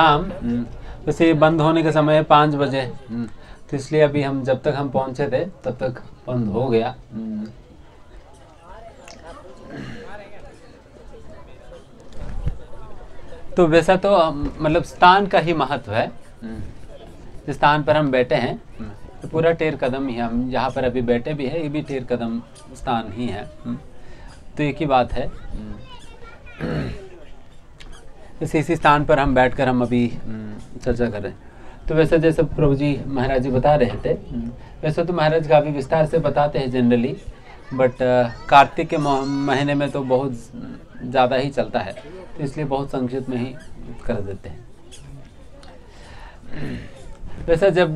शाम वैसे बंद होने का समय है पाँच बजे। हम्म, तो इसलिए अभी हम जब तक हम पहुँचे थे तब तक बंद हो गया। हम्म। तो वैसा तो मतलब स्थान का ही महत्व है। हम्म। जिस स्थान पर हम बैठे हैं हम्म, तो पूरा टेर कदम ही हम जहाँ पर अभी बैठे भी है ये भी टेर कदम स्थान ही है। हम्म। तो एक ही बात है। हम्म। इसी स्थान पर हम बैठकर हम अभी हम्म, चर्चा कर रहे हैं। तो वैसे जैसे प्रभु जी महाराज जी बता रहे थे हम्म, वैसे तो महाराज काफ़ी विस्तार से बताते हैं जनरली बट कार्तिक के महीने में तो बहुत ज़्यादा ही चलता है तो इसलिए बहुत संक्षिप्त में ही कर देते हैं। वैसे जब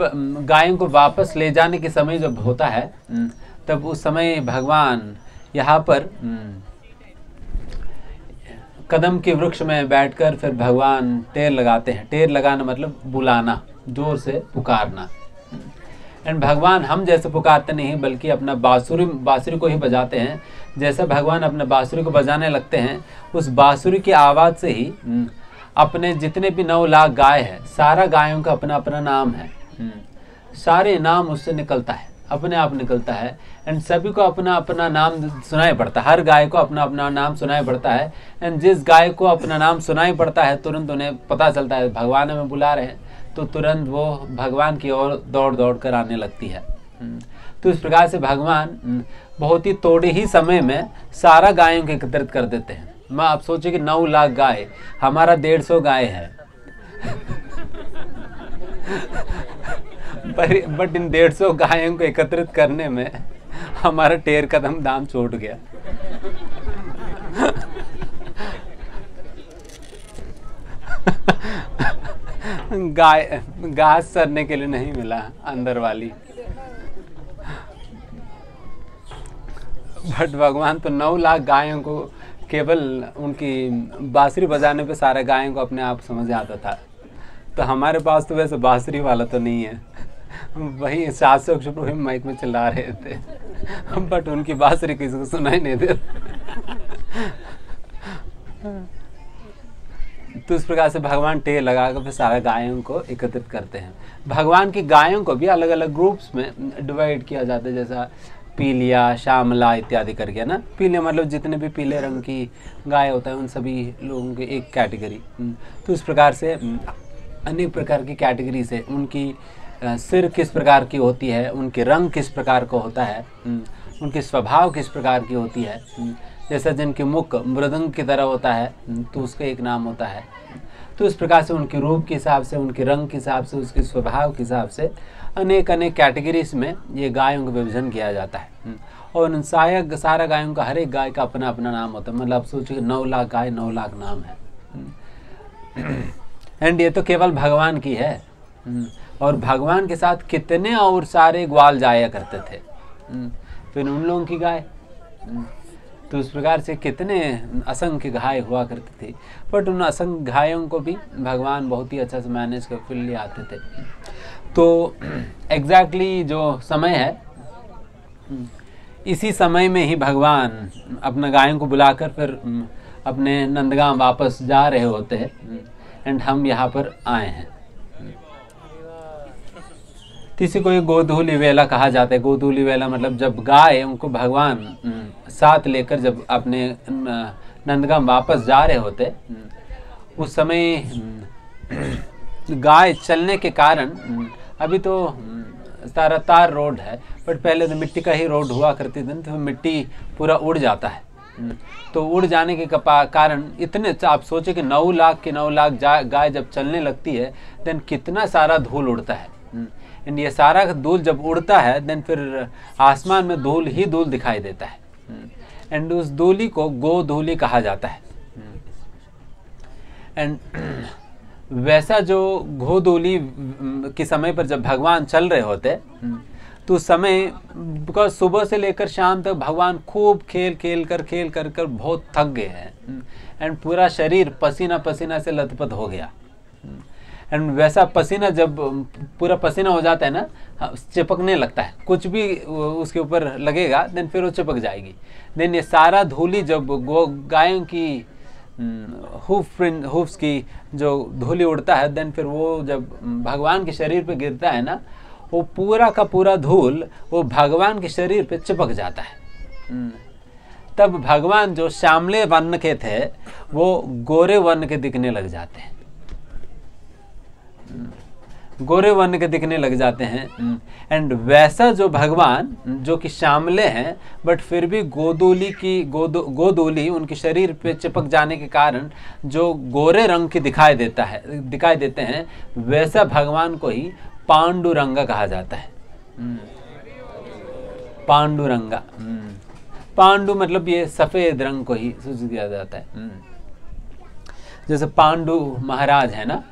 गायों को वापस ले जाने के समय जब होता है हम्म, तब उस समय भगवान यहाँ पर कदम के वृक्ष में बैठकर फिर भगवान टेर लगाते हैं। टेर लगाना मतलब बुलाना ज़ोर से पुकारना। एंड भगवान हम जैसे पुकारते नहीं बल्कि अपना बांसुरी बांसुरी को ही बजाते हैं। जैसे भगवान अपने बांसुरी को बजाने लगते हैं उस बांसुरी की आवाज़ से ही हम्म, अपने जितने भी नौ लाख गाय है सारा गायों का अपना अपना नाम है। हम्म, सारे नाम उससे निकलता है। अपने आप निकलता है। एंड सभी को अपना अपना नाम सुनाई पड़ता है। हर गाय को अपना अपना नाम सुनाई पड़ता है। एंड जिस गाय को अपना नाम सुनाई पड़ता है तुरंत उन्हें पता चलता है भगवान हमें बुला रहे हैं। तो तुरंत वो भगवान की ओर दौड़ दौड़ कर आने लगती है। हम्म, तो इस प्रकार से भगवान हम्म, बहुत ही थोड़े ही समय में सारा गायों को एकत्रित कर देते हैं। मैं आप सोचे कि नौ लाख गाय हमारा डेढ़ सौ गाय है। पर बट इन डेढ़ सौ गायों को एकत्रित करने में हमारा टेर कदम दाम छूट गया। गाय, घास चरने के लिए नहीं मिला अंदर वाली। बट भगवान तो नौ लाख गायों को केवल उनकी बांसुरी बजाने पे सारे गायों को अपने आप समझ आता था। तो हमारे पास तो वैसे बांसुरी वाला तो नहीं है। वही सात सौ प्रभु ही माइक में चिल्ला रहे थे। बट उनकी बात बांसुरी किसी को सुनाई नहीं दे तो इस प्रकार से भगवान टेर लगाकर फिर सारे गायों को एकत्रित करते हैं। भगवान की गायों को भी अलग अलग ग्रुप्स में डिवाइड किया जाता है, जैसा पीलिया श्यामला इत्यादि करके ना? पीले मतलब जितने भी पीले रंग की गाय होता है, उन सभी लोगों की एक कैटेगरी तो इस प्रकार से अनेक प्रकार की कैटेगरी से उनकी सिर किस प्रकार की होती है उनके रंग किस प्रकार का होता है हम्म, उनके स्वभाव किस प्रकार की होती है हम्म, जैसा जिनके मुख मृदंग की तरह होता है हम्म, तो उसका एक नाम होता है। तो इस प्रकार से उनके रूप के हिसाब से उनके रंग के हिसाब से उसके स्वभाव के हिसाब से अनेक अनेक कैटेगरीज में ये गायों का विभाजन किया जाता है और साया सारा गायों का हर एक गाय का अपना अपना नाम होता है। मतलब आप सोचिए नौ लाख गाय नौ लाख नाम है एंड ये तो केवल भगवान की है और भगवान के साथ कितने और सारे ग्वाल जाया करते थे। हम्म, फिर उन लोगों की गाय। हम्म, तो उस प्रकार से कितने असंख्य गाय हुआ करती थी। बट उन असंख्य घायों को भी भगवान बहुत ही अच्छा से मैनेज कर फिर ले आते थे। तो एग्जैक्टली exactly जो समय है इसी समय में ही भगवान अपना गायों को बुलाकर फिर हम्म, अपने नंदगांव वापस जा रहे होते हैं। एंड हम यहाँ पर आए हैं। किसी को ये गोधूली वेला कहा जाता है। गोधूली वेला मतलब जब गाय उनको भगवान हम्म, साथ लेकर जब अपने न- नंदगांव वापस जा रहे होते हम्म, उस समय हम्म, गाय चलने के कारण हम्म, अभी तो हम्म, सारा तार रोड है बट पहले तो मिट्टी का ही रोड हुआ करती थी तो मिट्टी पूरा उड़ जाता है। हम्म, तो उड़ जाने के कारण इतने आप सोचे कि नौ लाख के नौ लाख गाय जब चलने लगती है देन कितना सारा धूल उड़ता है। हम्म, एंड ये सारा धूल जब उड़ता है देन फिर आसमान में धूल ही धूल दिखाई देता है। एंड उस धूली को गो धूली कहा जाता है। एंड वैसा जो गोधूली के समय पर जब भगवान चल रहे होते तो समय बिकॉज़ सुबह से लेकर शाम तक भगवान खूब खेल खेल कर खेल कर कर बहुत थक गए हैं। एंड पूरा शरीर पसीना पसीना से लथपथ हो गया। एंड वैसा पसीना जब पूरा पसीना हो जाता है ना हाँ, चिपकने लगता है। कुछ भी उसके ऊपर लगेगा देन फिर वो चिपक जाएगी। देन ये सारा धूली जब गो गायों की हुफ हुफ्स की जो धूली उड़ता है देन फिर वो जब भगवान के शरीर पे गिरता है ना वो पूरा का पूरा धूल वो भगवान के शरीर पे चिपक जाता है। तब भगवान जो श्यामले वर्ण के थे वो गोरे वर्ण के दिखने लग जाते हैं। गोरे वर्ण के दिखने लग जाते हैं। एंड वैसा जो भगवान जो कि श्यामले हैं बट फिर भी गोदोली की गोदो गोदूली उनके शरीर पे चिपक जाने के कारण जो गोरे रंग की दिखाई देता है दिखाई देते हैं वैसा भगवान को ही पांडुरंगा कहा जाता है। पांडुरंगा। पांडु मतलब ये सफ़ेद रंग को ही सूचित किया जाता है। जैसे पांडु महाराज है ना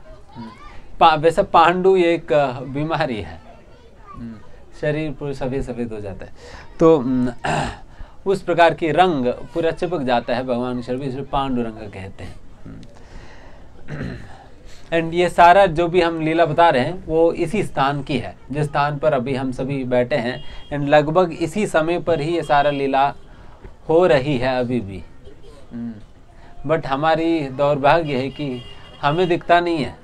पा, वैसे पांडु एक बीमारी है। हम्म, शरीर पूरा सफ़ेद सफ़ेद हो जाता है। तो हम्म, उस प्रकार की रंग पूरा चिपक जाता है भगवान के शरीर इसलिए पांडु रंग कहते हैं। एंड हम्म, ये सारा जो भी हम लीला बता रहे हैं वो इसी स्थान की है। जिस स्थान पर अभी हम सभी बैठे हैं एंड लगभग इसी समय पर ही ये सारा लीला हो रही है अभी भी। बट हमारी दौर्भाग्य है कि हमें दिखता नहीं है।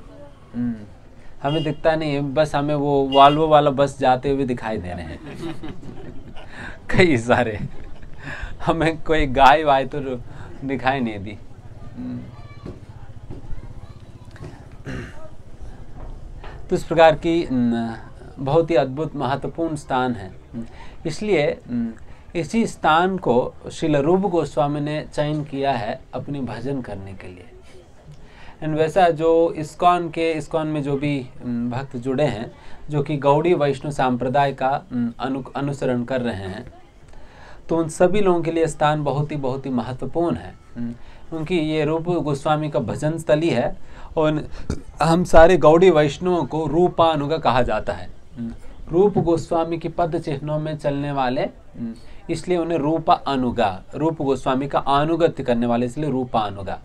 हमें दिखता नहीं है, बस हमें वो वाल्वो वाला बस जाते हुए दिखाई दे रहे हैं। कई सारे। हमें कोई गाय वाय तो दिखाई नहीं दी। हम्म। तो इस प्रकार की बहुत ही अद्भुत, महत्वपूर्ण स्थान है। इसलिए इसी स्थान को शिल रूप गोस्वामी ने चयन किया है अपनी भजन करने के लिए। एंड वैसा जो इस्कॉन के, इस्कॉन में जो भी भक्त जुड़े हैं, जो कि गौड़ी वैष्णव संप्रदाय का अनु, अनुसरण कर रहे हैं तो उन सभी लोगों के लिए स्थान बहुत ही बहुत ही महत्वपूर्ण है। क्योंकि ये रूप गोस्वामी का भजन स्थली है और हम सारे गौड़ी वैष्णवों को रूपानुगा कहा जाता है। रूप गोस्वामी के पद चिन्हों में चलने वाले इसलिए उन्हें रूपा अनुगा रूप गोस्वामी का अनुगत्य करने वाले, इसलिए रूपा अनुगा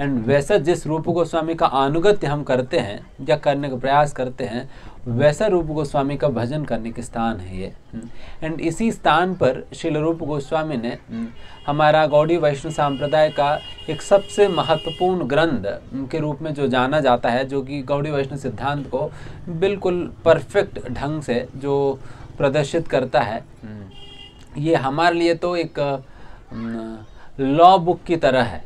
एंड वैसा जिस रूप गोस्वामी का अनुगत्य हम करते हैं, या करने का प्रयास करते हैं, वैसा रूप गोस्वामी का भजन करने के स्थान है ये। एंड इसी स्थान पर शिल रूप गोस्वामी ने, हमारा गौड़ी वैष्णव संप्रदाय का एक सबसे महत्वपूर्ण ग्रंथ के रूप में जो जाना जाता है, जो कि गौड़ी वैष्णव सिद्धांत को बिल्कुल परफेक्ट ढंग से जो प्रदर्शित करता है, ये हमारे लिए तो एक लॉ बुक की तरह है।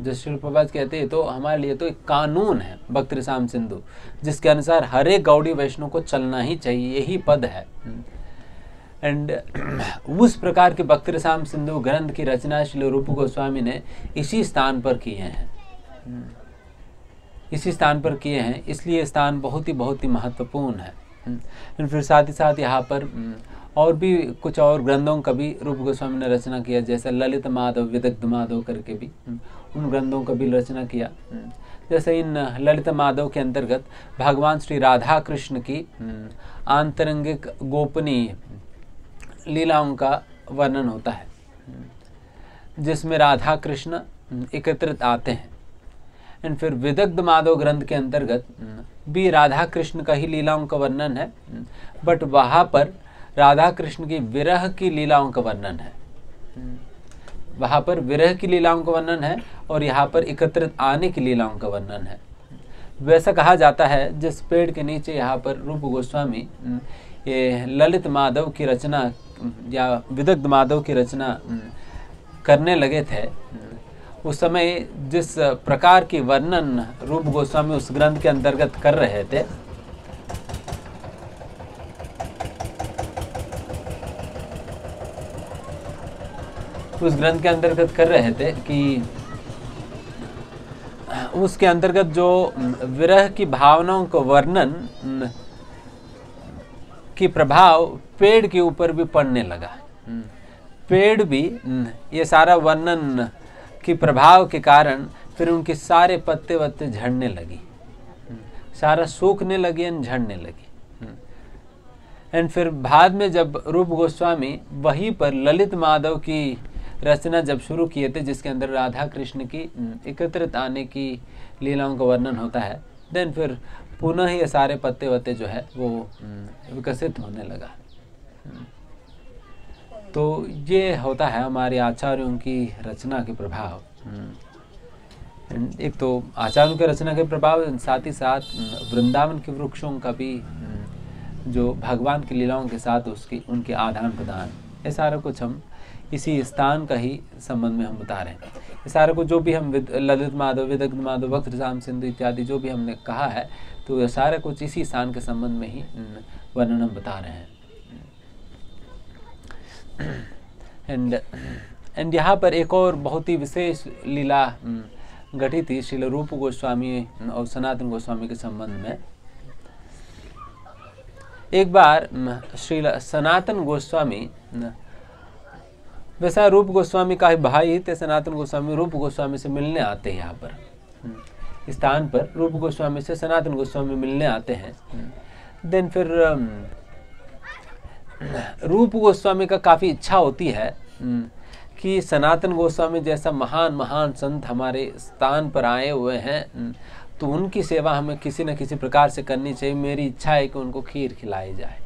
जो शिल्पबाज कहते हैं तो हमारे लिए तो एक कानून है भक्त राम सिंधु, जिसके अनुसार हर एक गौड़ी वैष्णव को चलना ही चाहिए, यही पद है। एंड उस प्रकार के भक्त राम सिंधु ग्रंथ की रचना श्री रूप गोस्वामी ने इसी स्थान पर किए हैं। इसी स्थान पर किए हैं, इसलिए स्थान बहुत ही बहुत ही महत्वपूर्ण है। फिर साथ ही साथ यहाँ पर और भी कुछ और ग्रंथों का भी रूप गोस्वामी ने रचना किया जैसे ललित माधव विदग्ध माधव करके भी हम्म, उन ग्रंथों का भी रचना किया हम्म, जैसे इन ललित माधव के अंतर्गत भगवान श्री राधा कृष्ण की हम्म, आंतरंगिक गोपनीय लीलाओं का वर्णन होता है जिसमें राधा कृष्ण एकत्रित आते हैं। एंड फिर विदग्ध माधव ग्रंथ के अंतर्गत भी राधा कृष्ण का ही लीलाओं का वर्णन है बट वहाँ पर राधा कृष्ण की विरह की लीलाओं का वर्णन है। वहाँ पर विरह की लीलाओं का वर्णन है और यहाँ पर एकत्रित आने की लीलाओं का वर्णन है। वैसा कहा जाता है, जिस पेड़ के नीचे यहाँ पर रूप गोस्वामी, ये ललित माधव की रचना या विदग्ध माधव की रचना करने लगे थे। उस समय जिस प्रकार की वर्णन रूप गोस्वामी उस ग्रंथ के अंतर्गत कर रहे थे उस ग्रंथ के अंतर्गत कर रहे थे कि उसके अंतर्गत जो विरह की भावनाओं को वर्णन की प्रभाव पेड़ के ऊपर भी पड़ने लगा। पेड़ भी ये सारा वर्णन की प्रभाव के कारण फिर उनके सारे पत्ते वत्ते झड़ने लगी। सारा सूखने लगी एंड झड़ने लगी। एंड फिर बाद में जब रूप गोस्वामी वहीं पर ललित माधव की रचना जब शुरू किए थे, जिसके अंदर राधा कृष्ण की एकत्रित आने की लीलाओं का वर्णन होता है, देन फिर पुनः ये सारे पत्ते वत्ते जो है, वो विकसित होने लगा। तो ये होता है हमारे आचार्यों की रचना के प्रभाव। एक तो आचार्यों के रचना के प्रभाव साथ ही साथ वृंदावन के वृक्षों का भी जो भगवान की लीलाओं के साथ उसकी, उनके आदान प्रदान ये सारा कुछ हम इसी स्थान का ही संबंध में हम बता रहे हैं। ये सारा कुछ जो भी हम ललित माधव, विदग्ध माधव, वक्त, राम सिंधु इत्यादि जो भी हमने कहा है तो ये सारा कुछ इसी स्थान के संबंध में ही वर्णन हम बता रहे हैं। एंड एंड यहाँ पर एक और बहुत ही विशेष लीला घटी थी श्रील रूप गोस्वामी और सनातन गोस्वामी के संबंध में। एक बार श्री सनातन गोस्वामी वैसा रूप गोस्वामी का भाई थे सनातन गोस्वामी रूप गोस्वामी से मिलने आते हैं यहाँ पर। स्थान पर रूप गोस्वामी से सनातन गोस्वामी मिलने आते हैं। देन फिर रूप गोस्वामी का काफ़ी इच्छा होती है कि सनातन गोस्वामी जैसा महान महान संत हमारे स्थान पर आए हुए हैं तो उनकी सेवा हमें किसी न किसी प्रकार से करनी चाहिए। मेरी इच्छा है कि उनको खीर खिलाई जाए।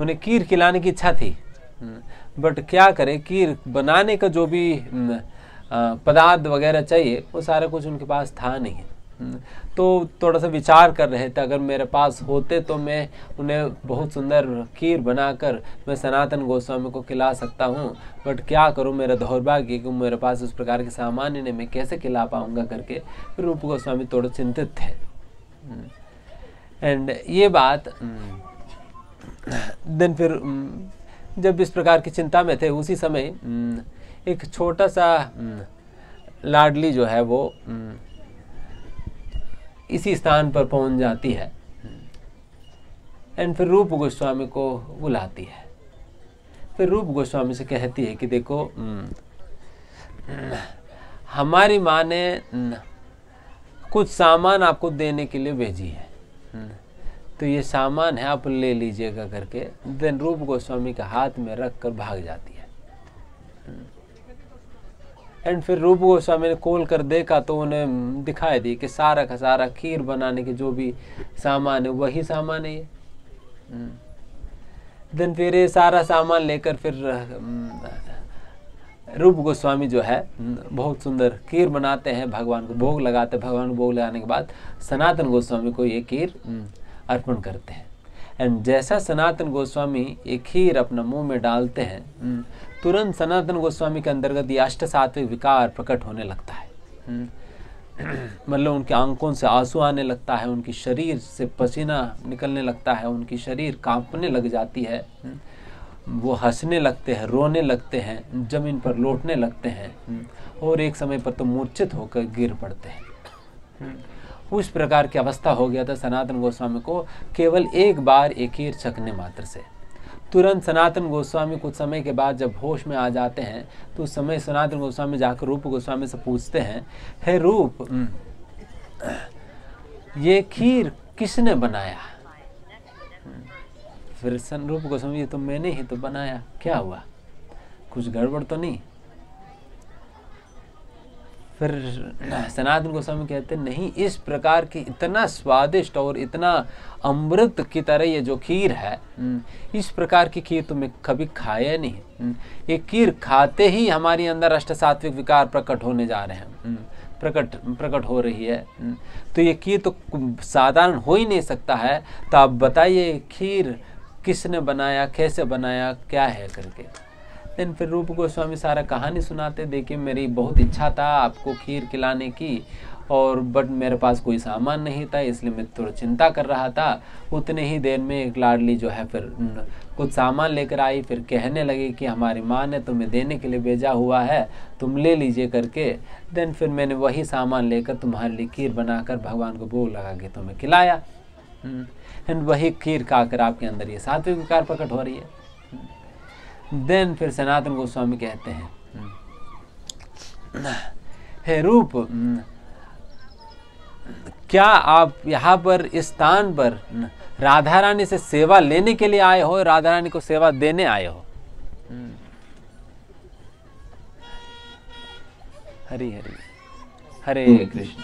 उन्हें खीर खिलाने की इच्छा थी। बट क्या करें कीर बनाने का जो भी पदार्थ वगैरह चाहिए वो सारा कुछ उनके पास था नहीं। तो थोड़ा सा विचार कर रहे थे अगर मेरे पास होते तो मैं उन्हें बहुत सुंदर खीर बनाकर मैं सनातन गोस्वामी को खिला सकता हूँ। बट क्या करूँ मेरा दौर्भाग्य कि मेरे पास उस प्रकार के सामान ही नहीं मैं कैसे खिला पाऊँगा करके? फिर रूप गोस्वामी थोड़े चिंतित थे। एंड ये बात दिन फिर जब इस प्रकार की चिंता में थे उसी समय एक छोटा सा लाडली जो है वो इसी स्थान पर पहुँच जाती है। एंड फिर रूप गोस्वामी को बुलाती है। फिर रूप गोस्वामी से कहती है कि देखो हमारी माँ ने कुछ सामान आपको देने के लिए भेजी है। तो ये सामान है, आप ले लीजिएगा करके। देन रूप गोस्वामी के हाथ में रख कर भाग जाती है। एंड फिर रूप गोस्वामी ने खोल कर देखा तो उन्हें दिखाई दी कि सारा का सारा खीर बनाने के जो भी सामान है, वही सामान है ये। देन। फिर ये सारा सामान लेकर फिर रूप गोस्वामी जो है, बहुत सुंदर खीर बनाते हैं, भगवान को भोग लगाते हैं। भगवान को भोग लगाने के बाद सनातन गोस्वामी को ये खीर अर्पण करते हैं एंड जैसा सनातन गोस्वामी ये खीर अपना मुँह में डालते हैं तुरंत सनातन गोस्वामी के अंतर्गत ये अष्ट सात्विक विकार प्रकट होने लगता है हम्म। मतलब उनके आँखों से आँसू आने लगता है, उनकी शरीर से पसीना निकलने लगता है, उनकी शरीर कांपने लग जाती है हम्म। वो हंसने लगते हैं, रोने लगते हैं, ज़मीन पर लौटने लगते हैं हम्म। और एक समय पर तो मूर्छित होकर गिर पड़ते हैं उस प्रकार की अवस्था हो गया था सनातन गोस्वामी को केवल एक बार एक ही चकने मात्र से। तुरंत सनातन गोस्वामी कुछ समय के बाद जब होश में आ जाते हैं तो उस समय सनातन गोस्वामी जाकर रूप गोस्वामी से पूछते हैं हे रूप हम्म, ये खीर किसने बनाया? फिर सन रूप गोस्वामी ये तो मैंने ही तो बनाया। क्या हुआ? कुछ गड़बड़ तो नहीं? फिर सनातन गोस्वामी कहते नहीं इस प्रकार की इतना स्वादिष्ट और इतना अमृत की तरह ये जो खीर है हम्म, इस प्रकार की खीर तो मैं कभी खाया नहीं। हम्म, ये खीर खाते ही हमारे अंदर अष्ट सात्विक विकार प्रकट होने जा रहे हैं। हम्म, प्रकट प्रकट हो रही है। तो ये खीर तो साधारण हो ही नहीं सकता है। तो आप बताइए खीर किसने बनाया कैसे बनाया क्या है करके? देन फिर रूप गोस्वामी सारा कहानी सुनाते देखिए मेरी बहुत इच्छा था आपको खीर खिलाने की और बट मेरे पास कोई सामान नहीं था इसलिए मैं थोड़ा चिंता कर रहा था। उतने ही देर में एक लाडली जो है फिर कुछ सामान लेकर आई फिर कहने लगी कि हमारी माँ ने तुम्हें देने के लिए भेजा हुआ है तुम ले लीजिए करके। देन फिर मैंने वही सामान लेकर तुम्हारे लिए खीर बनाकर भगवान को भोग लगा के तुम्हें खिलाया। एंड हम्म, वही खीर खाकर आपके अंदर ये सात्विक विकार प्रकट हो रही है। देन फिर सनातन गोस्वामी कहते हैं। हे रूप क्या आप यहाँ पर इस स्थान पर राधा रानी से सेवा लेने के लिए आए हो राधा रानी को सेवा देने आए हो? हरी हरी हरे कृष्ण।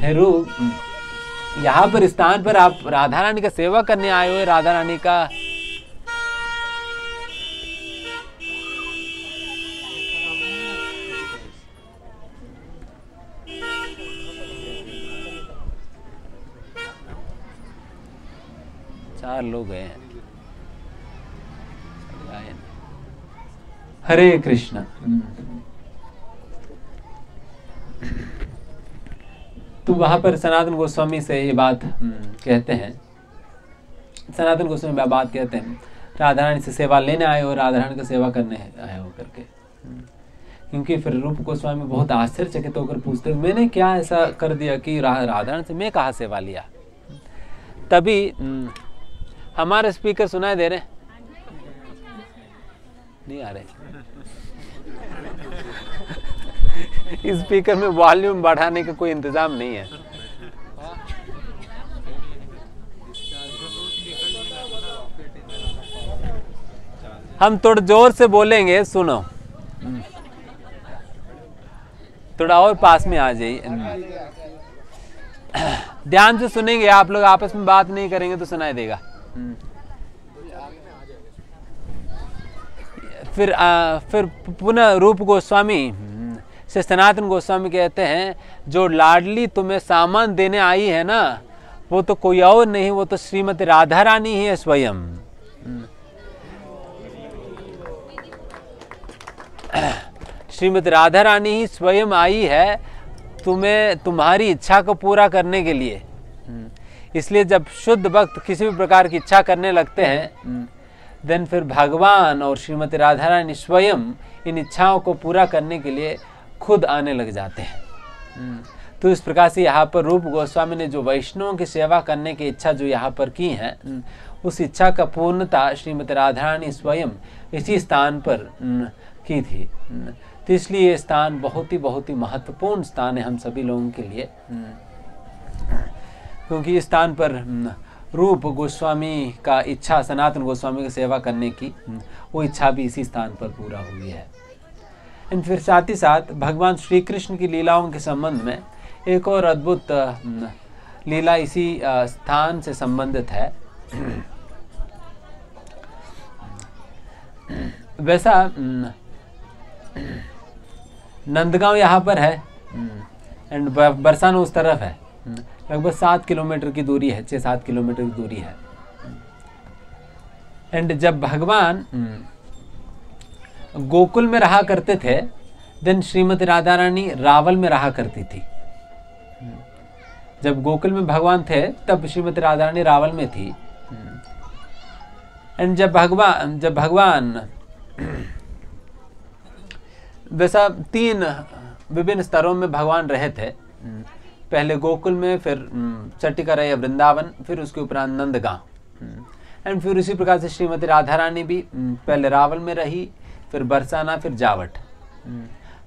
हे रूप यहाँ पर स्थान पर आप राधा रानी का सेवा करने आए हो राधा रानी का चार लोग गए हैं। हरे कृष्ण। तो वहाँ पर सनातन गोस्वामी से ये बात कहते हैं। सनातन गोस्वामी बात कहते हैं राधा से सेवा लेने आए और राधा का सेवा करने आए हो करके क्योंकि फिर रूप गोस्वामी बहुत आश्चर्यचकित होकर पूछते मैंने क्या ऐसा कर दिया कि राधा से मैं कहा सेवा लिया? तभी हमारे स्पीकर सुनाई दे रहे नहीं आ रहे। स्पीकर में वॉल्यूम बढ़ाने का कोई इंतज़ाम नहीं है। हम थोड़ा ज़ोर से बोलेंगे, सुनो। थोड़ा और पास में आ जाइए। ध्यान से सुनेंगे, आप लोग आपस में बात नहीं करेंगे तो सुनाई देगा। फिर आ, फिर पुनः रूप गोस्वामी से सनातन गोस्वामी कहते हैं जो लाडली तुम्हें सामान देने आई है ना वो तो कोई और नहीं वो तो श्रीमती राधा रानी ही है स्वयं. श्रीमती राधा रानी ही स्वयं आई है तुम्हें तुम्हारी इच्छा को पूरा करने के लिए। इसलिए जब शुद्ध भक्त किसी भी प्रकार की इच्छा करने लगते हैं देन फिर भगवान और श्रीमती राधा रानी स्वयं इन इच्छाओं को पूरा करने के लिए खुद आने लग जाते हैं। तो इस प्रकार से यहाँ पर रूप गोस्वामी ने जो वैष्णवों की सेवा करने की इच्छा जो यहाँ पर की है, उस इच्छा का पूर्णता श्रीमती राधा रानी स्वयं इसी स्थान पर, की थी तो इसलिए ये स्थान बहुत ही बहुत ही महत्वपूर्ण स्थान है हम सभी लोगों के लिए क्योंकि इस स्थान पर रूप गोस्वामी का इच्छा, सनातन गोस्वामी की सेवा करने की वो इच्छा भी इसी स्थान पर पूरा हुई है। एंड फिर साथ ही साथ भगवान श्री कृष्ण की लीलाओं के संबंध में एक और अद्भुत लीला इसी स्थान से संबंधित है। वैसा नंदगांव यहाँ पर है एंड बरसाना उस तरफ़ है लगभग सात किलोमीटर की दूरी है छः सात किलोमीटर की दूरी है। एंड जब भगवान गोकुल में रहा करते थे देन श्रीमती राधा रानी रावल में रहा करती थी। जब गोकुल में भगवान थे, तब श्रीमती राधा रानी रावल में थी। एंड जब भगवान जब भगवान वैसा तीन विभिन्न स्तरों में भगवान रहे थे पहले गोकुल में फिर चट्टिका रहे वृंदावन फिर उसके उपरांत नंदगांव। एंड फिर उसी प्रकार से श्रीमती राधा रानी भी पहले रावल में रही फिर बरसाना फिर जावट।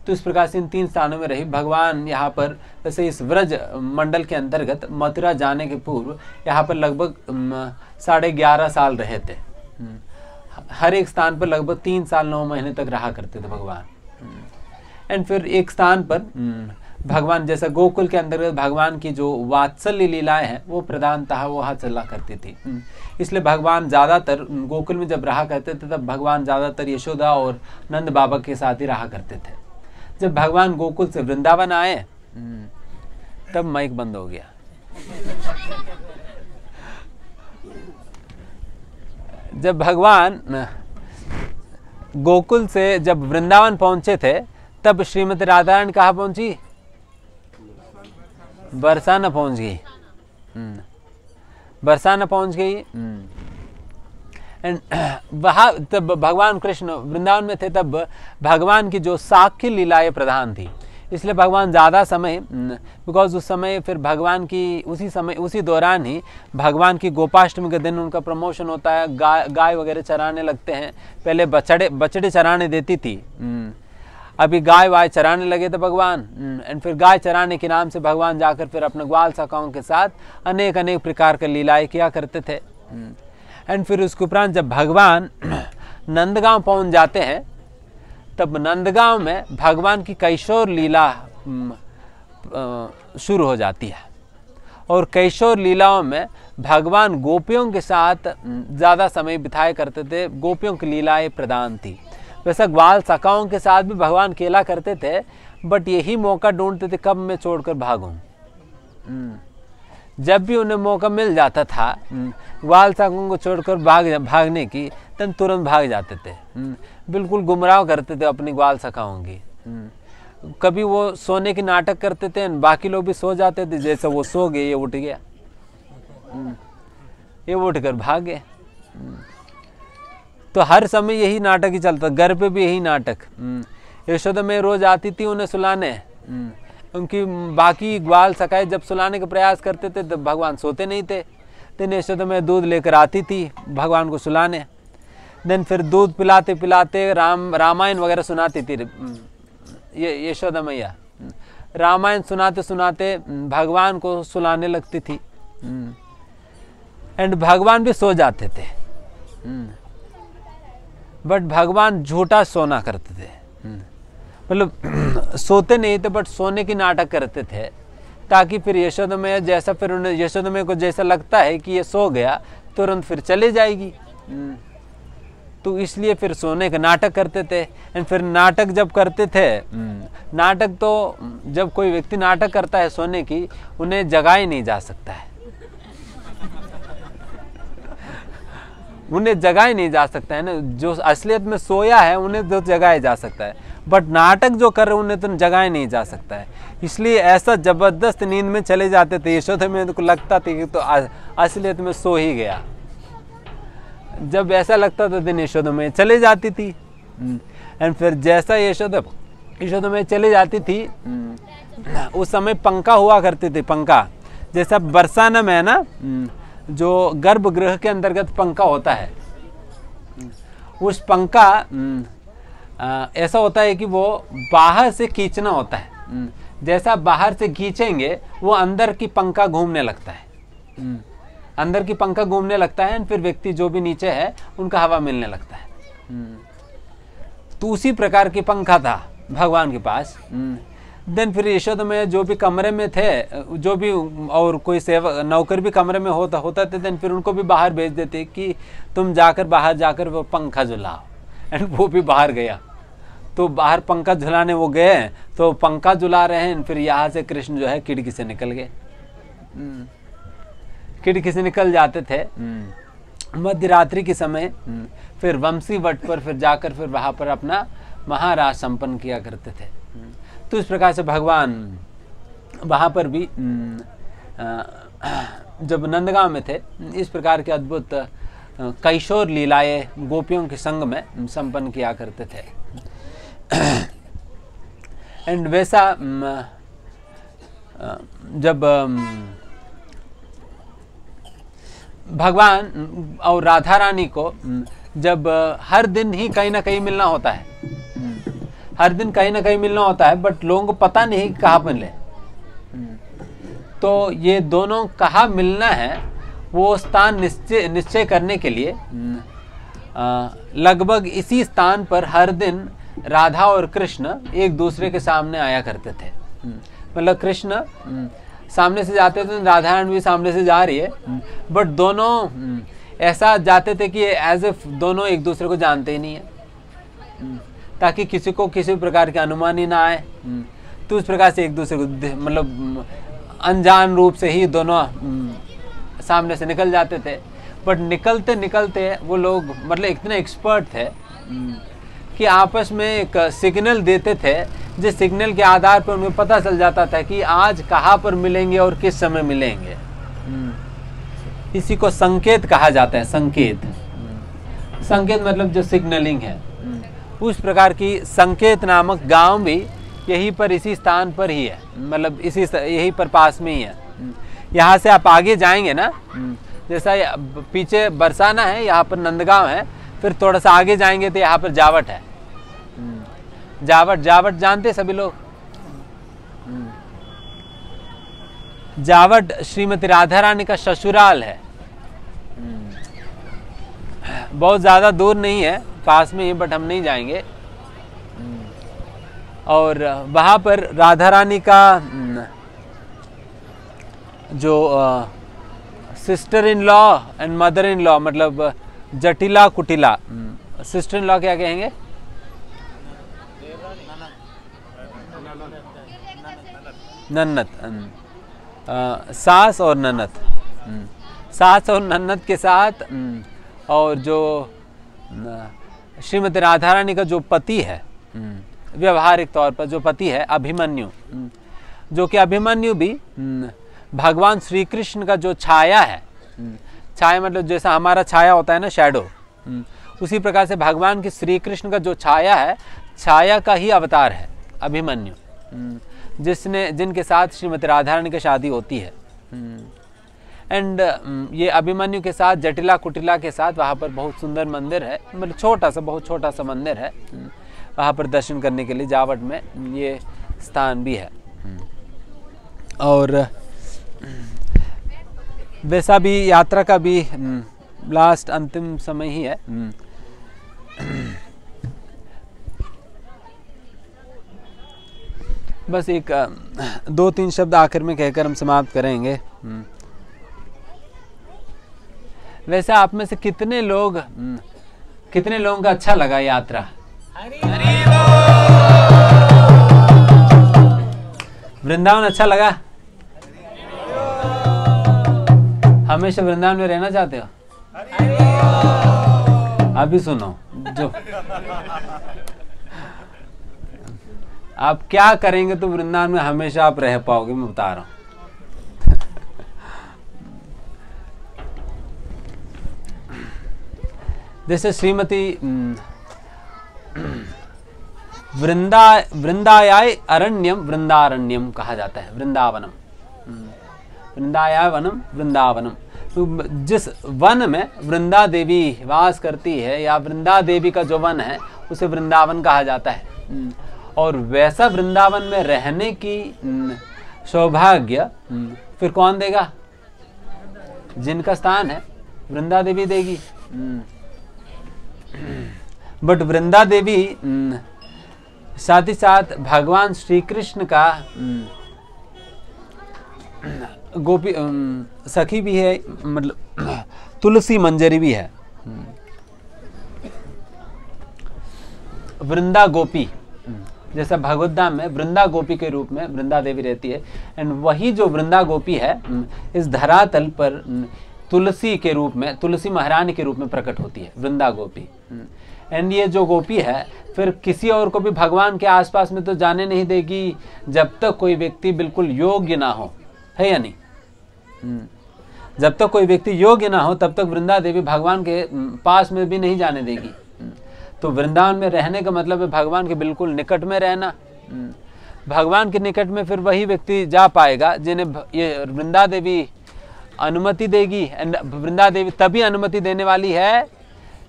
तो इस प्रकार से इन तीन स्थानों में रही। भगवान यहाँ पर वैसे इस व्रज मंडल के अंतर्गत मथुरा जाने के पूर्व यहाँ पर लगभग साढ़े ग्यारह साल रहे थे। हर एक स्थान पर लगभग तीन साल नौ महीने तक रहा करते थे भगवान। एंड फिर एक स्थान पर भगवान जैसा गोकुल के अंतर्गत भगवान की जो वात्सल्य लीलाएँ हैं वो प्रधानतः वहाँ चला करती थी। हम्म। इसलिए भगवान ज़्यादातर गोकुल में जब रहा करते थे तब भगवान ज़्यादातर यशोदा और नंद बाबा के साथ ही रहा करते थे। जब भगवान गोकुल से वृंदावन आए हम्म, तब माइक बंद हो गया। जब भगवान गोकुल से जब वृंदावन पहुँचे थे तब श्रीमती राधा कहा पहुँची? बरसाना पहुँच गई। हम्म। बरसाना पहुँच गई। एंड हम्म। वहाँ तब भगवान कृष्ण वृंदावन में थे तब भगवान की जो साख्य लीलाएँ प्रधान थी। इसलिए भगवान ज़्यादा समय बिकॉज़ हम्म, उस समय फिर भगवान की उसी समय उसी दौरान ही भगवान की गोपाष्टमी के दिन उनका प्रमोशन होता है गाय गाय वगैरह चराने लगते हैं। पहले बछड़े बछड़े चराने देती थी। अभी गाय वाय चराने लगे थे भगवान। एंड फिर गाय चराने के नाम से भगवान जाकर फिर अपने ग्वाल सखाओं के साथ अनेक अनेक प्रकार के लीलाएँ किया करते थे। एंड फिर उसके उपरांत जब भगवान नंदगांव पहुँच जाते हैं, तब नंदगांव में भगवान की कैशोर लीला शुरू हो जाती है। और कैशोर लीलाओं में भगवान गोपियों के साथ ज़्यादा समय बिताए करते थे। गोपियों की लीलाएँ प्रदान थी। वैसा ग्वाल सकाओं के साथ भी भगवान खेला करते थे बट यही मौका ढूंढते थे कब मैं छोड़कर भागूं। हम्म। जब भी उन्हें मौका मिल जाता था हम्म, ग्वाल शाकों को छोड़कर भाग भागने की तब तुरंत भाग जाते थे। हम्म, बिल्कुल गुमराह करते थे अपनी ग्वाल सखाओं की। कभी वो सोने की नाटक करते थे बाकी लोग भी सो जाते थे जैसे वो सो गए ये उठ गया। ये उठ कर भाग गए। तो हर समय यही नाटक ही चलता घर पे भी यही नाटक। यशोदा में रोज आती थी उन्हें सुलाने। उनकी बाकी ग्वाल सकाए जब सुलाने का प्रयास करते थे तो भगवान सोते नहीं थे। दिन यशोदा में दूध लेकर आती थी भगवान को सुलाने। दिन फिर दूध पिलाते पिलाते राम रामायण वगैरह सुनाती थी। ये यशोदा मैया। रामायण सुनाते सुनाते भगवान को सुलाने लगती थी। एंड भगवान भी सो जाते थे। बट भगवान झूठा सोना करते थे। मतलब सोते नहीं थे बट सोने की नाटक करते थे। ताकि फिर यशोदमय जैसा फिर उन्हें यशोदमय को जैसा लगता है कि ये सो गया तुरंत फिर चले जाएगी। हम्म। तो इसलिए फिर सोने का नाटक करते थे। एंड फिर नाटक जब करते थे हम्म, नाटक तो जब कोई व्यक्ति नाटक करता है सोने की उन्हें जगाए नहीं जा सकता है। उन्हें जगाए नहीं जा सकता है ना। जो असलियत में सोया है उन्हें तो जगाया जा सकता है। बट नाटक जो कर रहे उन्हें तो जगाया नहीं जा सकता है। इसलिए ऐसा ज़बरदस्त नींद में चले जाते थे यशोदा में तो लगता था कि तो असलियत में सो ही गया। जब ऐसा लगता था दिन यशोदा में चले जाती थी। And hmm. फिर जैसा यशोदा यशोदा में चले जाती थी हम्म, उस समय पंखा हुआ करते थे पंखा। जैसा बरसाना में है ना हम्म, जो गर्भगृह के अंतर्गत पंखा होता है, उस पंखा ऐसा होता है कि वो बाहर से खींचना होता है हम्म। जैसा बाहर से खींचेंगे, वो अंदर की पंखा घूमने लगता है हम्म। अंदर की पंखा घूमने लगता है, फिर व्यक्ति जो भी नीचे है, उनका हवा मिलने लगता है हम्म। तो उसी प्रकार की पंखा था भगवान के पास देन फिर यशोद में जो भी कमरे में थे जो भी और कोई सेवा नौकर भी कमरे में होता होता थे देन फिर उनको भी बाहर भेज देते कि तुम जाकर बाहर जाकर वो पंखा झुलाओ एंड वो भी बाहर गया तो बाहर पंखा झुलाने वो गए तो पंखा झुला रहे हैं फिर यहाँ से कृष्ण जो है खिड़की से निकल गए हम्म। खिड़की से निकल जाते थे हम्म। मध्य रात्रि के समय हम्म। फिर वंशी वट पर फिर जाकर फिर वहाँ पर अपना महाराज संपन्न किया करते थे तो इस प्रकार से भगवान वहाँ पर भी जब नंदगांव में थे, इस प्रकार के अद्भुत कैशोर लीलाएँ गोपियों के संग में संपन्न किया करते थे। एंड वैसा जब भगवान और राधा रानी को जब हर दिन ही कहीं ना कहीं मिलना होता है हर दिन कहीं ना कहीं मिलना होता है बट लोगों को पता नहीं कहाँ मिले। तो ये दोनों कहाँ मिलना है, वो स्थान निश्चय निश्चय करने के लिए लगभग इसी स्थान पर हर दिन राधा और कृष्ण एक दूसरे के सामने आया करते थे। मतलब कृष्ण सामने से जाते थे राधा भी सामने से जा रही है बट दोनों ऐसा जाते थे कि एज एफ़ दोनों एक दूसरे को जानते ही नहीं है। ताकि किसी को किसी प्रकार के अनुमान ही ना आए। तो उस प्रकार से एक दूसरे को मतलब अनजान रूप से ही दोनों सामने से निकल जाते थे। बट निकलते निकलते वो लोग मतलब इतने एक्सपर्ट थे कि आपस में एक सिग्नल देते थे जिस सिग्नल के आधार पर उन्हें पता चल जाता था कि आज कहाँ पर मिलेंगे और किस समय मिलेंगे। हम्म। इसी को संकेत कहा जाता है संकेत। संकेत मतलब जो सिग्नलिंग है। उस प्रकार की संकेत नामक गाँव भी यहीं पर इसी स्थान पर ही है। मतलब इसी यहीं पर पास में ही है। यहाँ से आप आगे जाएँगे ना, जैसा पीछे बरसाना है, यहाँ पर नंदगांव है, फिर थोड़ा सा आगे जाएँगे तो यहाँ पर जावट है। जावट जावट जानते सभी लोग? जावट श्रीमती राधा रानी का ससुराल है। बहुत ज़्यादा दूर नहीं है पास में ही बट हम नहीं जाएँगे। और वहाँ पर राधा रानी का जो sister in law and mother in law मतलब जटिला कुटिला सिस्टर इन लॉ क्या कहेंगे? नन्नत सास और हम्म, सास और ननद के साथ और जो श्रीमती राधा रानी का जो पति है हम्म, व्यवहारिक तौर पर जो पति है अभिमन्यु। जो कि अभिमन्यु भी भगवान श्री कृष्ण का जो छाया है छाया मतलब जैसा हमारा छाया होता है ना शेडो उसी प्रकार से भगवान की श्री कृष्ण का जो छाया है छाया का ही अवतार है अभिमन्यु। जिसने जिनके साथ श्रीमती राधारानी की शादी होती है। एंड ये अभिमन्यु के साथ जटिला कुटिला के साथ वहाँ पर बहुत सुंदर मंदिर है। मतलब छोटा सा बहुत छोटा सा मंदिर है। वहाँ पर दर्शन करने के लिए जावट में ये स्थान भी है। और वैसा भी यात्रा का भी लास्ट अंतिम समय ही है। बस एक दो तीन शब्द आखिर में कहकर हम समाप्त करेंगे। वैसे आप में से कितने लोग हम्म, कितने लोगों का अच्छा लगा यात्रा? वृंदावन अच्छा लगा? हमेशा वृंदावन में रहना चाहते हो? अभी सुनो जो आप क्या करेंगे तो वृंदावन में हमेशा आप रह पाओगे मैं बता रहा हूँ। जैसे श्रीमती वृंदा वृंदायाय अरण्यम वृंदारण्यम कहा जाता है वृंदावनम वृंदाया वनम वृंदावनम तो जिस वन में वृंदा देवी वास करती है या वृंदा देवी का जो वन है उसे वृंदावन कहा जाता है. और वैसा वृंदावन में रहने की सौभाग्य फिर कौन देगा? जिनका स्थान है वृंदा देवी देगी. बट वृंदा देवी साथ ही साथ भगवान श्री कृष्ण का गोपी सखी भी है मतलब तुलसी मंजरी भी है। वृंदा गोपी जैसा भगवद्धाम में वृंदा गोपी के रूप में वृंदा देवी रहती है एंड वही जो वृंदा गोपी है इस धरातल पर तुलसी के रूप में तुलसी महारानी के रूप में प्रकट होती है वृंदा गोपी। एंड ये जो गोपी है फिर किसी और को भी भगवान के आसपास में तो जाने नहीं देगी जब तक कोई व्यक्ति बिल्कुल योग्य ना हो। है या नहीं? जब तक कोई व्यक्ति योग्य ना हो तब तक वृंदा देवी भगवान के पास में भी नहीं जाने देगी। तो वृंदावन में रहने का मतलब है भगवान के बिल्कुल निकट में रहना। हम्म। भगवान के निकट में फिर वही व्यक्ति जा पाएगा जिन्हें ये वृंदा देवी अनुमति देगी। एंड वृंदा देवी तभी अनुमति देने वाली है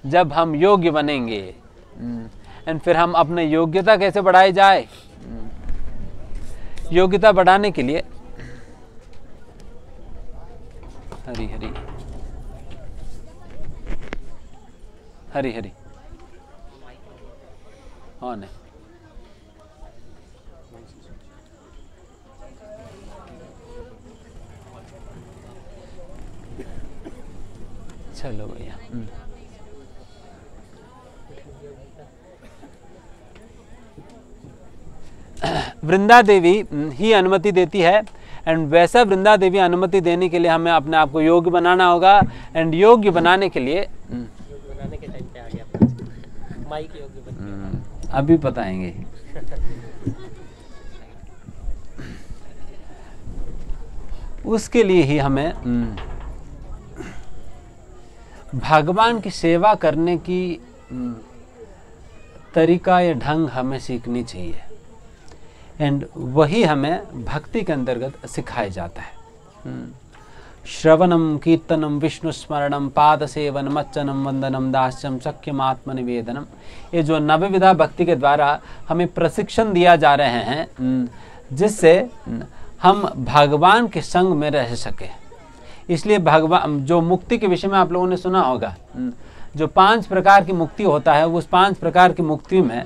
जब हम योग्य बनेंगे। And hmm. फिर हम अपने योग्यता कैसे बढ़ाई जाए? हम्म। योग्यता बढ़ाने के लिए हरी हरी। हरी हरी। ऑन है? चलो भैया हम्म। वृंदा देवी हम्म, ही अनुमति देती है। एंड वैसा वृंदा देवी अनुमति देने के लिए हमें अपने आप को योग्य बनाना होगा। एंड योग्य बनाने के लिए हम्म। बनाने के टाइम पे आ गया माइक योग्य अभी बताएँगे। उसके लिए ही हमें भगवान की सेवा करने की हम्म, तरीका या ढंग हमें सीखनी चाहिए। एंड वही हमें भक्ति के अंतर्गत सिखाया जाता है। हम्म, श्रवणम कीर्तनम विष्णु स्मरणम पाद सेवन मच्चनम वंदनम दास्यम सक्यम आत्मनिवेदनम ये जो नवविधा भक्ति के द्वारा हमें प्रशिक्षण दिया जा रहे हैं जिससे हम भगवान के संग में रह सके। इसलिए भगवान जो मुक्ति के विषय में आप लोगों ने सुना होगा जो पाँच प्रकार की मुक्ति होता है उस पाँच प्रकार की मुक्ति में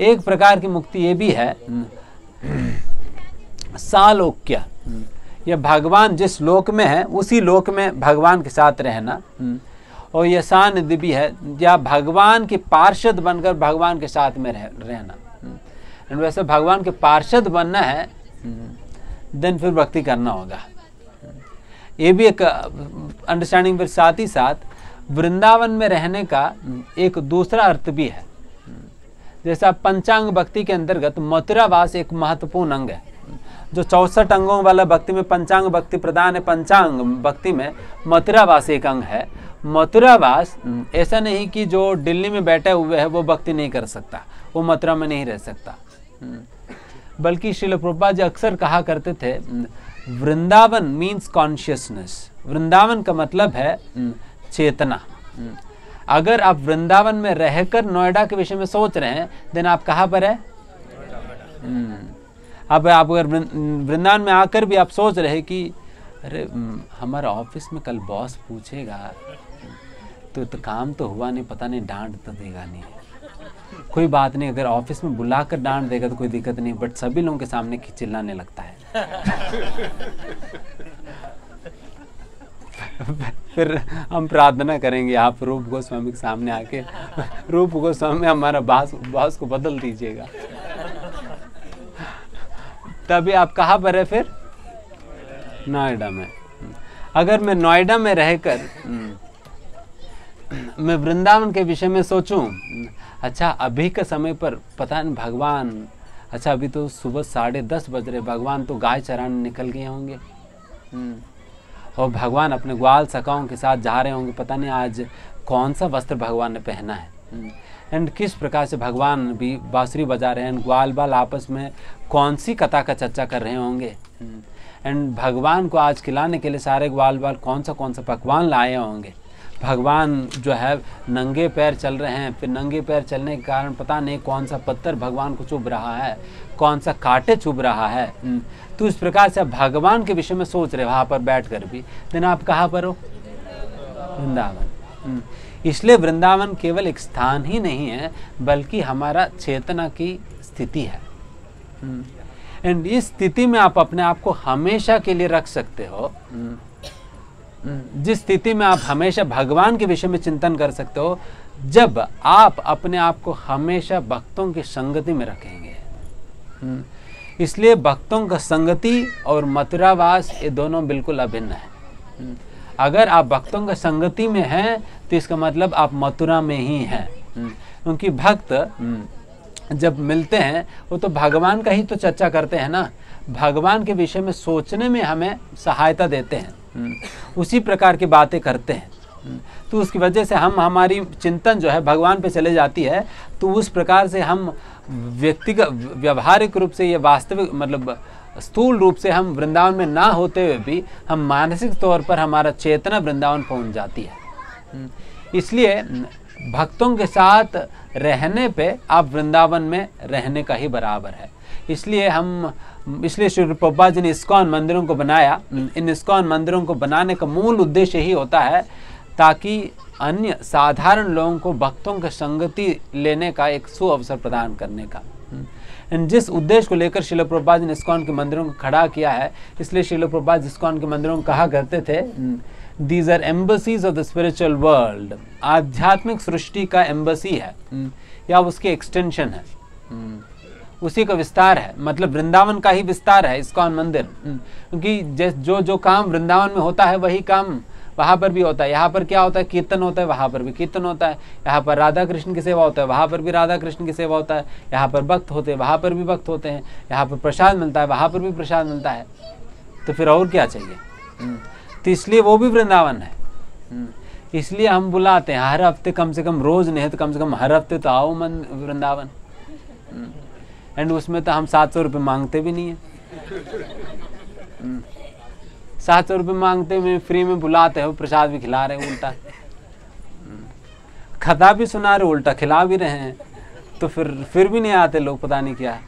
एक प्रकार की मुक्ति ये भी है सालोक्य। यह भगवान जिस लोक में है उसी लोक में भगवान के साथ रहना। हम्म। और यह सानिध्य भी है या भगवान के पार्षद बनकर भगवान के साथ में रह, रहना। हम्म। वैसे भगवान के पार्षद बनना है हम्म, देन फिर भक्ति करना होगा। ये भी एक अंडरस्टैंडिंग फिर साथ ही साथ, वृंदावन में रहने का एक दूसरा अर्थ भी है। जैसा पंचांग भक्ति के अंतर्गत मथुरावास एक महत्वपूर्ण अंग है। जो चौसठ अंगों वाला भक्ति में पंचांग भक्ति प्रदान है, पंचांग भक्ति में मथुरावास एक अंग है। मथुरावास, ऐसा नहीं कि जो दिल्ली में बैठे हुए है, वो भक्ति नहीं कर सकता, वो मथुरा में नहीं रह सकता। बल्कि शिल प्रभा जी अक्सर कहा करते थे वृंदावन मीन्स कॉन्शियसनेस वृंदावन का मतलब है चेतना। अगर आप वृंदावन में रहकर नोएडा के विषय में सोच रहे हैं देन आप कहाँ पर है? अब आप अगर वृंदावन में आकर भी आप सोच रहे कि अरे हमारा ऑफ़िस में कल बॉस पूछेगा तो, तो काम तो हुआ नहीं पता नहीं डांट तो देगा नहीं। कोई बात नहीं, अगर ऑफ़िस में बुलाकर डांट देगा तो कोई दिक्कत नहीं बट सभी लोगों के सामने चिल्लाने लगता है। फिर हम प्रार्थना करेंगे, आप रूप गोस्वामी के सामने आके, रूप गोस्वामी हमारा बास बास को बदल दीजिएगा। तभी आप कहाँ पर है फिर? नोएडा में। अगर मैं नोएडा में रहकर, मैं वृंदावन के विषय में सोचूं अच्छा अभी के समय पर पता नहीं, भगवान अच्छा अभी तो सुबह साढ़े दस बज रहे, भगवान तो गाय चराने निकल गए होंगे हम्म। और भगवान अपने ग्वाल सकाओं के साथ जा रहे होंगे, पता नहीं आज कौन सा वस्त्र भगवान ने पहना है एंड हम्म। किस प्रकार से भगवान भी बांसुरी बजा रहे हैं ग्वाल बाल आपस में कौन सी कथा का चर्चा कर रहे होंगे एंड हम्म। भगवान को आज खिलाने के लिए सारे ग्वाल बाल कौन सा कौन सा पकवान लाए होंगे भगवान जो है नंगे पैर चल रहे हैं। फिर नंगे पैर चलने के कारण पता नहीं कौन सा पत्थर भगवान को चुभ रहा है कौन सा कांटे चुभ रहा है। हम्म, तो इस प्रकार से आप भगवान के विषय में सोच रहे वहाँ पर बैठ कर भी। देन आप कहाँ पर हो? वृंदावन। हम्म, इसलिए वृंदावन केवल एक स्थान ही नहीं है बल्कि हमारा चेतना की स्थिति है। एंड हम्म, इस स्थिति में आप अपने आप को हमेशा के लिए रख सकते हो। जिस स्थिति में आप हमेशा भगवान के विषय में चिंतन कर सकते हो जब आप अपने आप को हमेशा भक्तों की संगति में रखेंगे। हम्म, इसलिए भक्तों का संगति और मथुरावास ये दोनों बिल्कुल अभिन्न है। हम्म, अगर आप भक्तों का संगति में हैं तो इसका मतलब आप मथुरा में ही हैं। हम्म, क्योंकि भक्त जब मिलते हैं वो तो भगवान का ही तो चर्चा करते हैं ना। भगवान के विषय में सोचने में हमें सहायता देते हैं। उसी प्रकार की बातें करते हैं हम्म। तो उसकी वजह से हम, हमारी चिंतन जो है, भगवान पे चले जाती है तो उस प्रकार से हम व्यक्तिगत व्यवहारिक रूप से ये वास्तविक मतलब स्थूल रूप से हम वृंदावन में ना होते हुए भी हम मानसिक तौर पर हमारा चेतना वृंदावन पहुँच जाती है हम्म। इसलिए भक्तों के साथ रहने पे आप वृंदावन में रहने का ही बराबर है इसलिए हम, इसलिए श्री रूपा जी ने इस्कॉन मंदिरों को बनाया। इन इस्कॉन मंदिरों को बनाने का मूल उद्देश्य ही होता है ताकि अन्य साधारण लोगों को भक्तों की संगति लेने का एक सु अवसर प्रदान करने का। जिस उद्देश्य को लेकर शिल प्रभा जी ने इस्कॉन के मंदिरों को खड़ा किया है, इसलिए शिल प्रभा जी इस्कॉन के मंदिरों को कहा करते थे these are embassies of the spiritual world आध्यात्मिक सृष्टि का एम्बसी है। या उसकी एक्सटेंशन है। उसी का विस्तार है। मतलब वृंदावन का ही विस्तार है इस्कॉन मंदिर। हम्म, क्योंकि जो जो काम वृंदावन में होता है वही काम वहाँ पर भी होता है। यहाँ पर क्या होता है? कीर्तन होता है वहाँ पर भी कीर्तन होता है। यहाँ पर राधा कृष्ण की सेवा होता है वहाँ पर भी राधा कृष्ण की सेवा होता है। यहाँ पर भक्त होते हैं वहाँ पर भी भक्त होते हैं। यहाँ पर प्रसाद मिलता है वहाँ पर भी प्रसाद मिलता है। तो फिर और क्या चाहिए? हम्म, तो इसलिए वो भी वृंदावन है। हम्म, इसलिए हम बुलाते हैं हर हफ़्ते कम से कम रोज नहीं तो कम से कम हर हफ़्ते तो आओ मन वृंदावन। एंड उसमें तो हम सात सौ रुपये मांगते भी नहीं है। हम्म। सात सौ रुपये मांगते हुए फ्री में बुलाते हो, प्रसाद भी खिला रहे उल्टा। हम्म। खता भी सुना रहे, उल्टा खिला भी रहे हैं। तो फिर फिर भी नहीं आते लोग, पता नहीं क्या।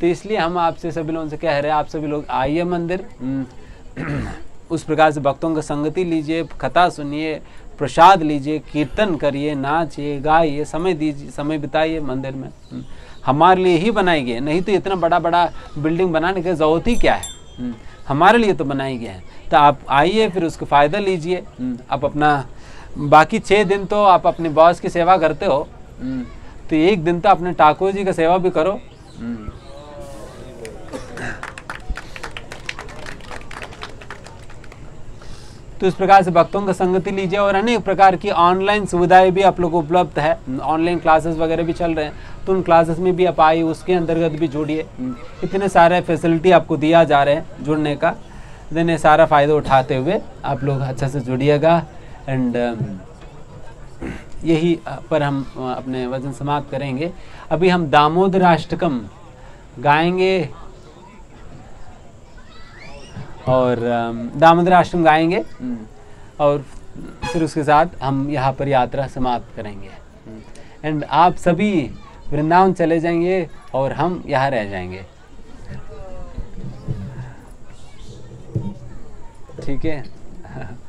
तो इसलिए हम आपसे सभी लोगों से कह रहे हैं, आप सभी लोग आइए मंदिर। हम्म। उस प्रकार से भक्तों का संगति लीजिए, कथा सुनिए, प्रसाद लीजिए, कीर्तन करिए, नाचिए, गाइए, समय दीजिए, समय बिताइए मंदिर में। हमारे लिए ही बनाई गई है नहीं तो इतना बड़ा बड़ा बिल्डिंग बनाने की ज़रूरत ही क्या है? हम्म। हमारे लिए तो बनाई गई है। तो आप आइए, फिर उसका फ़ायदा लीजिए। हम्म। आप अपना बाकी छः दिन तो आप अपने बॉस की सेवा करते हो। हम्म। तो एक दिन तो अपने ठाकुर जी का सेवा भी करो। तो इस प्रकार से भक्तों का संगति लीजिए और अनेक प्रकार की ऑनलाइन सुविधाएँ भी आप लोग उपलब्ध है। ऑनलाइन क्लासेस वगैरह भी चल रहे हैं। तो उन क्लासेस में भी आप आइए उसके अंतर्गत भी जुड़िए। इतने सारे फैसिलिटी आपको दिया जा रहे हैं जुड़ने का। इतने सारा फ़ायदा उठाते हुए आप लोग अच्छे से जुड़िएगा। एंड यही पर हम अपने वज़न समाप्त करेंगे। अभी हम दामोदर अष्टकम गाएँगे। और दामोदर आश्रम गाएँगे। और फिर उसके साथ हम यहाँ पर यात्रा समाप्त करेंगे। एंड आप सभी वृंदावन चले जाएँगे और हम यहाँ रह जाएँगे। ठीक है?